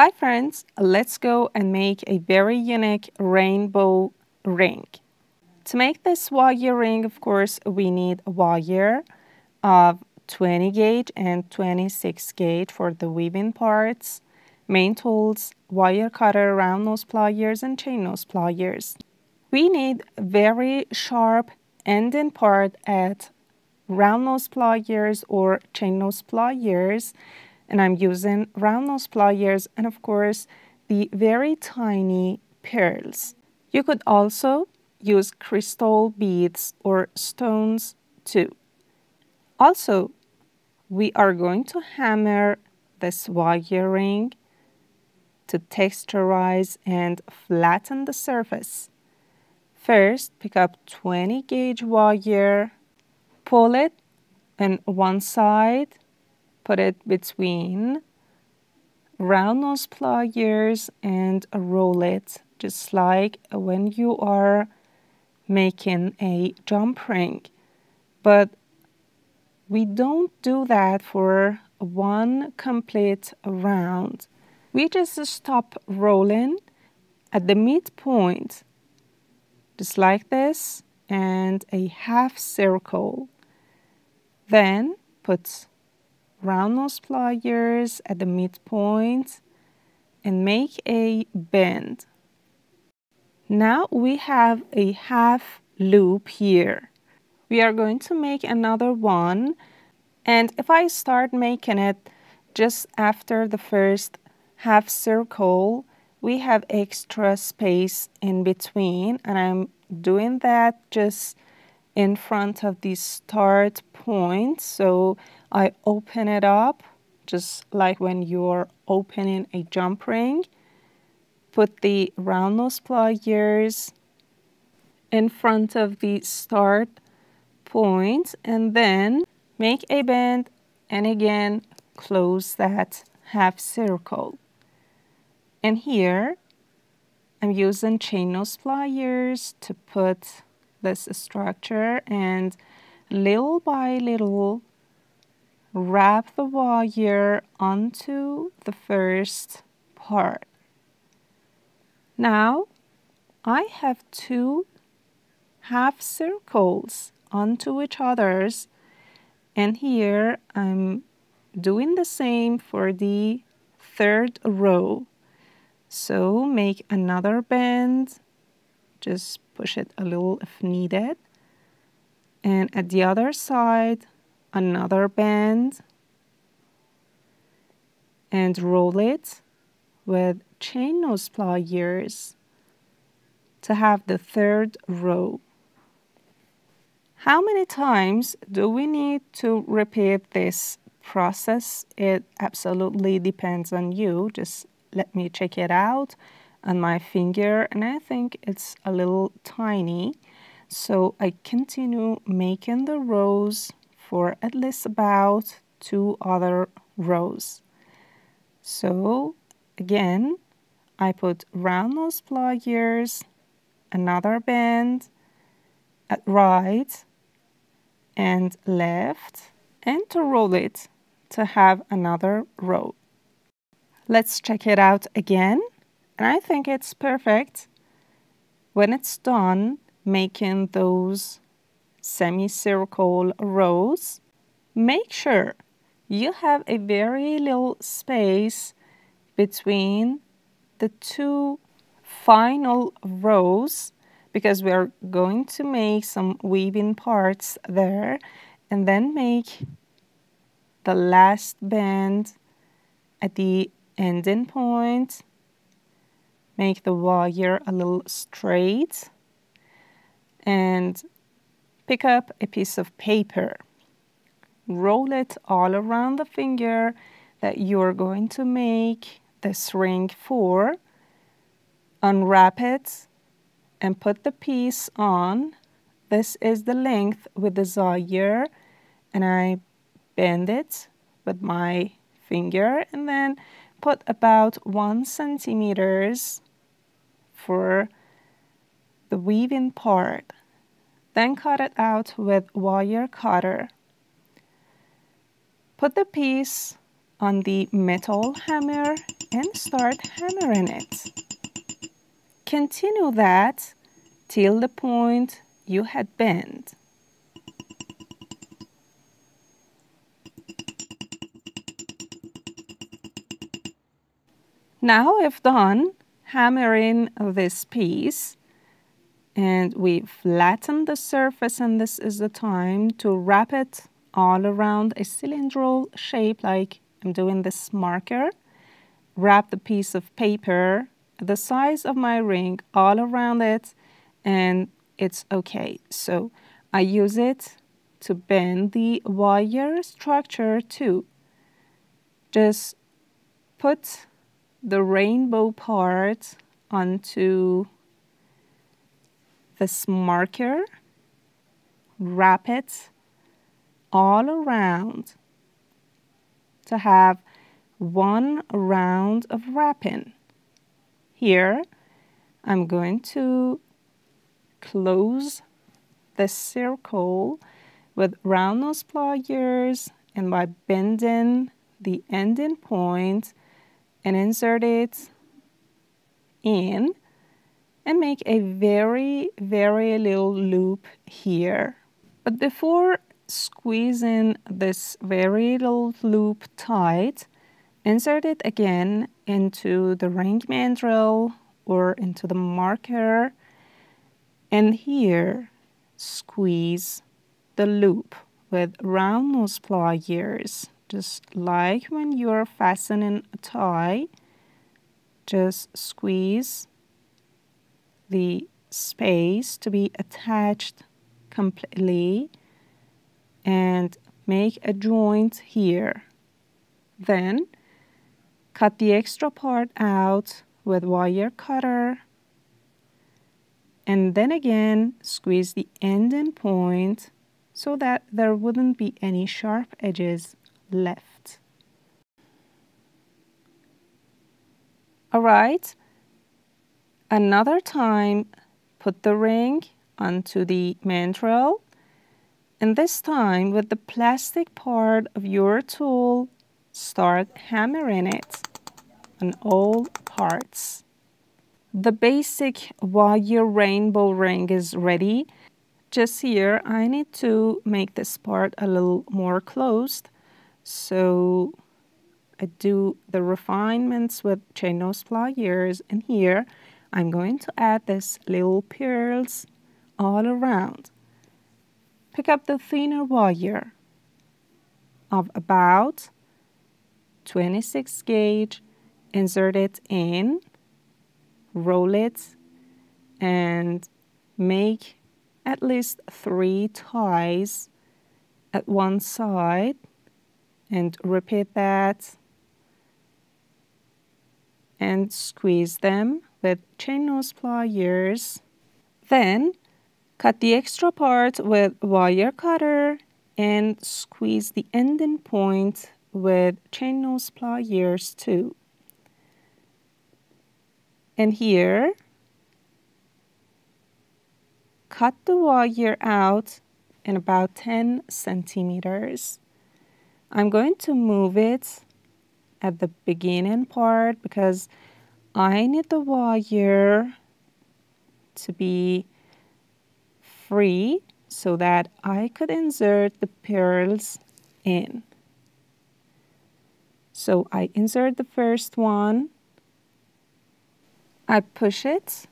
Hi friends, let's go and make a very unique rainbow ring. To make this wire ring, of course, we need a wire of 20 gauge and 26 gauge for the weaving parts, main tools, wire cutter, round nose pliers, and chain nose pliers. We need very sharp ending part at round nose pliers or chain nose pliers and I'm using round nose pliers and of course the very tiny pearls. You could also use crystal beads or stones too. Also, we are going to hammer this wire ring to texturize and flatten the surface. First, pick up 20 gauge wire, pull it on one side put it between round nose pliers and roll it just like when you are making a jump ring. But we don't do that for one complete round. We just stop rolling at the midpoint just like this and a half circle. Then put round nose pliers at the midpoint and make a bend. Now we have a half loop here. We are going to make another one and if I start making it just after the first half circle we have extra space in between and I'm doing that just in front of the start point so I open it up just like when you're opening a jump ring. Put the round nose pliers in front of the start point and then make a bend and again close that half circle. And here I'm using chain nose pliers to put this structure and little by little wrap the wire onto the first part. Now I have two half circles onto each others and here I'm doing the same for the third row. So make another bend, just push it a little if needed. And at the other side, another bend and roll it with chain nose pliers to have the third row. How many times do we need to repeat this process? It absolutely depends on you. Just let me check it out on my finger and I think it's a little tiny. So I continue making the rows for at least about two other rows. So again, I put round nose pliers, another bend at right and left, and to roll it to have another row. Let's check it out again, and I think it's perfect. When it's done making those semicircle rows, make sure you have a very little space between the two final rows because we're going to make some weaving parts there and then make the last bend at the ending point make the wire a little straight and Pick up a piece of paper. Roll it all around the finger that you're going to make this ring for. Unwrap it and put the piece on. This is the length with the zire and I bend it with my finger and then put about one centimeters for the weaving part. Then cut it out with wire cutter. Put the piece on the metal hammer and start hammering it. Continue that till the point you had bent. Now we've done hammering this piece and we flatten the surface and this is the time to wrap it all around a cylindrical shape like I'm doing this marker. Wrap the piece of paper the size of my ring all around it and it's okay. So I use it to bend the wire structure too. Just put the rainbow part onto this marker, wrap it all around to have one round of wrapping. Here, I'm going to close the circle with round nose pliers and by bending the ending point and insert it in and make a very, very little loop here. But before squeezing this very little loop tight, insert it again into the ring mandrel or into the marker and here squeeze the loop with round nose pliers just like when you're fastening a tie just squeeze the space to be attached completely and make a joint here. Then cut the extra part out with wire cutter. And then again squeeze the ending point so that there wouldn't be any sharp edges left. Alright, another time put the ring onto the mandrel and this time with the plastic part of your tool start hammering it on all parts. The basic wire rainbow ring is ready. Just here, I need to make this part a little more closed. So I do the refinements with chain nose pliers and here I'm going to add this little pearls all around. Pick up the thinner wire of about 26 gauge, insert it in roll it and make at least three ties at one side and repeat that and squeeze them with chain nose pliers. Then cut the extra part with wire cutter and squeeze the ending point with chain nose pliers too. And here, cut the wire out in about 10 centimeters. I'm going to move it at the beginning part because I need the wire to be free so that I could insert the pearls in. So I insert the first one I push it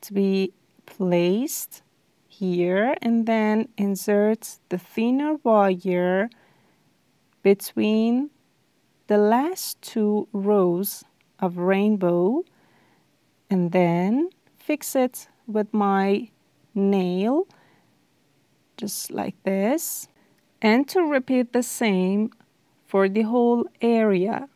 to be placed here and then insert the thinner wire between the last two rows of rainbow and then fix it with my nail just like this and to repeat the same for the whole area.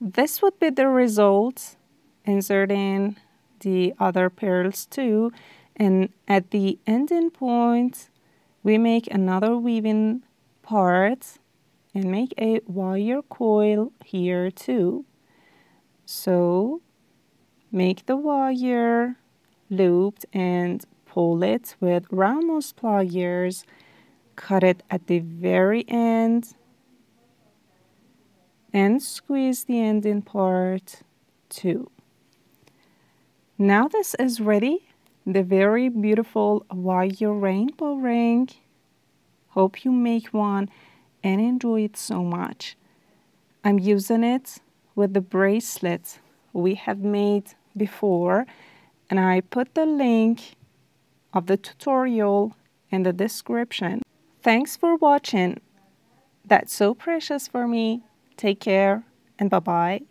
This would be the result inserting the other pearls too and at the ending point we make another weaving part and make a wire coil here too so make the wire looped and pull it with round nose pliers cut it at the very end and squeeze the ending part too. Now this is ready, the very beautiful wire rainbow ring. Hope you make one and enjoy it so much. I'm using it with the bracelet we have made before and I put the link of the tutorial in the description. Thanks for watching. That's so precious for me. Take care and bye-bye.